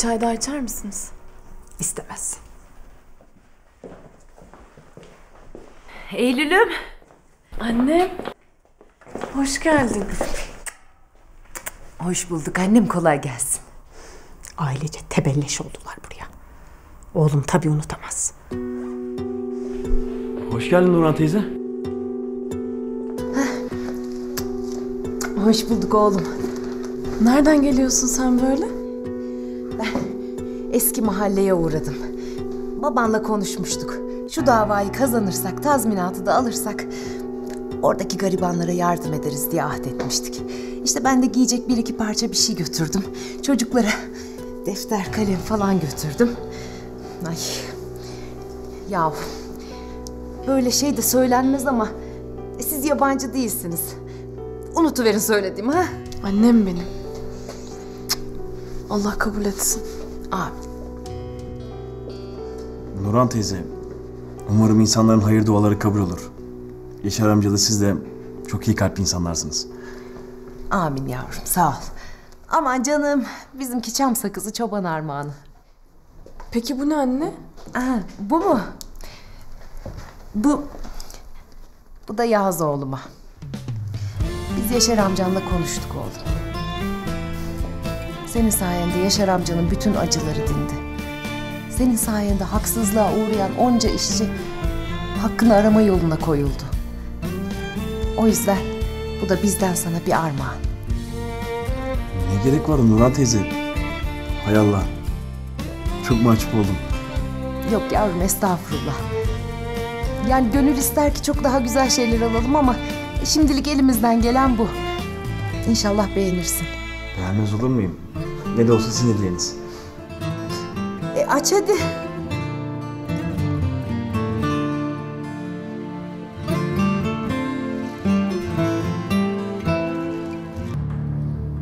çay daha içer misiniz? İstemez. Eylül'üm. Annem. Hoş geldin. Hoş bulduk annem kolay gelsin. Ailece tebelleş oldular buraya. Oğlum tabii unutamaz. Hoş geldin Nurhan teyze. Hoş bulduk oğlum. Nereden geliyorsun sen böyle? Eski mahalleye uğradım. Babanla konuşmuştuk. Şu davayı kazanırsak, tazminatı da alırsak... ...oradaki garibanlara yardım ederiz diye ahd etmiştik. İşte ben de giyecek bir iki parça bir şey götürdüm. Çocuklara defter, kalem falan götürdüm. Ay. Ya böyle şey de söylenmez ama... ...siz yabancı değilsiniz. Unutuverin söylediğimi ha. Annem benim. Allah kabul etsin. Amin. Nurhan teyze, umarım insanların hayır duaları kabul olur. Yaşar amcalı siz de çok iyi kalpli insanlarsınız. Amin yavrum sağ ol. Aman canım bizimki çam sakızı çoban armağanı. Peki bu ne anne? Aa, bu mu? Bu... Bu da Yağız oğluma. Biz Yaşar amcanla konuştuk oğlum. Senin sayende Yaşar amcanın bütün acıları dindi. Senin sayende haksızlığa uğrayan onca işçi hakkını arama yoluna koyuldu. O yüzden bu da bizden sana bir armağan. Ne gerek var Nurhan teyze? Hay Allah. Çok mahcup oldum. Yok yavrum estağfurullah. Yani gönül ister ki çok daha güzel şeyler alalım ama şimdilik elimizden gelen bu. İnşallah beğenirsin. Beğenmez olur muyum? Ne de olsa sinirliyiniz. E, aç hadi.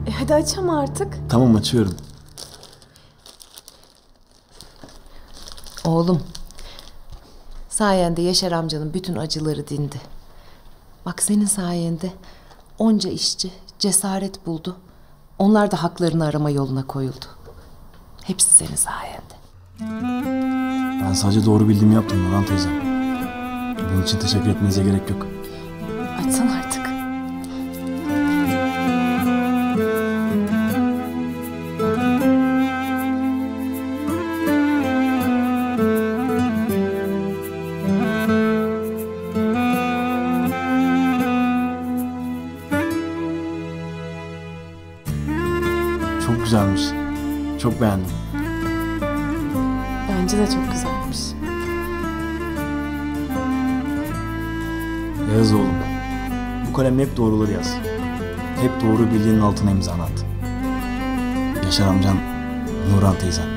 E hadi aç ama artık. Tamam açıyorum. Oğlum. Sayende Yaşar amcanın bütün acıları dindi. Bak senin sayende onca işçi cesaret buldu. Onlar da haklarını arama yoluna koyuldu. Hepsi senin sayende. Ben sadece doğru bildiğimi yaptım Nurhan teyze. Bunun için teşekkür etmenize gerek yok. Açsan artık. Çok güzelmiş. Çok beğendim. Bence de çok güzelmiş. Yaz oğlum. Bu kalemle hep doğruları yaz. Hep doğru bildiğinin altına imzanı at. Yaşar amcan, Nurhan teyzen.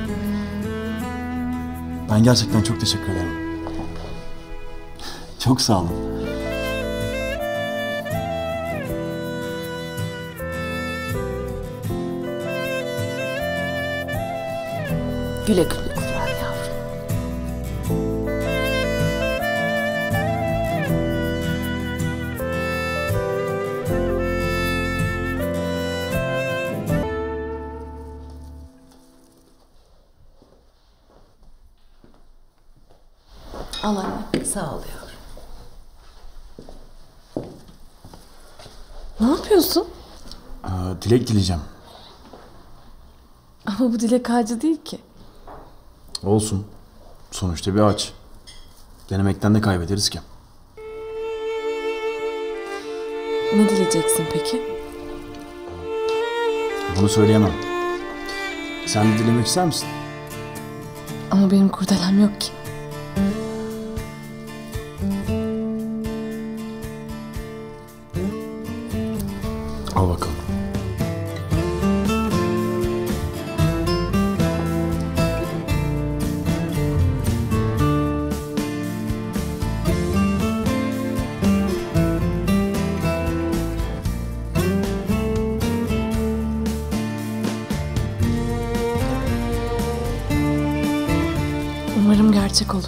Ben gerçekten çok teşekkür ederim. Çok sağ olun. Güle güle kullan yavrum. Al anne. Sağ ol yavrum. Ne yapıyorsun? Ee, dilek dileyeceğim. Ama bu dilek ağacı değil ki. Olsun. Sonuçta bir ağaç. Denemekten de kaybederiz ki. Ne dileyeceksin peki? Bunu söyleyemem. Sen de dilemek ister misin? Ama benim kurdelem yok ki. Al bakalım. Umarım gerçek olur.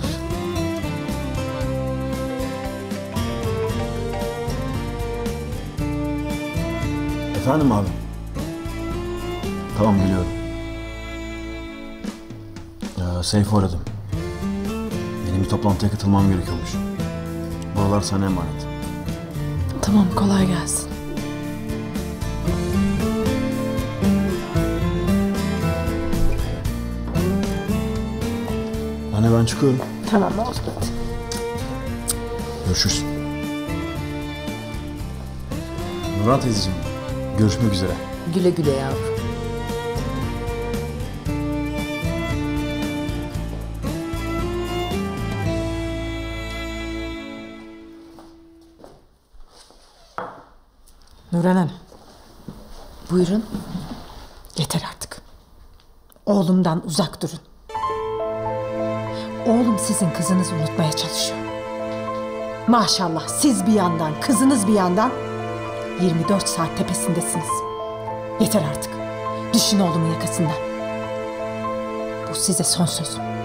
Efendim abi. Tamam biliyorum. Ee, Seyfi aradım. Benim bir toplantıya katılmam gerekiyormuş. Buralar sana emanet. Tamam kolay gelsin. Ben çıkıyorum. Tamam oldu. Görüşürüz. Nurhan teyzeciğim. Görüşmek üzere. Güle güle yavrum. Nurhan Hanım, Buyurun. yeter artık. Oğlumdan uzak durun. Oğlum sizin kızınızı unutmaya çalışıyor. Maşallah siz bir yandan, kızınız bir yandan 24 saat tepesindesiniz. Yeter artık. Düşün oğlumun yakasından. Bu size son sözüm.